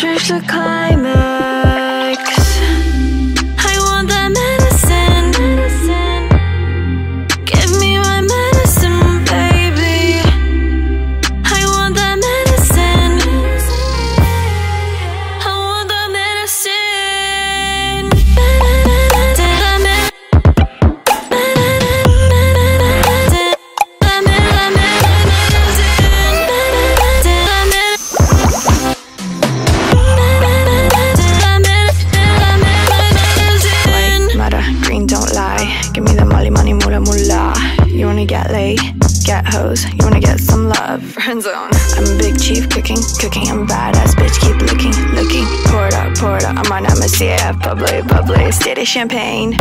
change the climate. Molly money, moolah moolah. You wanna get laid? Get hoes, you wanna get some love, friend zone. I'm a big chief cooking, cooking. I'm badass bitch, keep looking, looking. Pour it up, pour it up. I'm on MSCF, bubbly, bubbly, of champagne.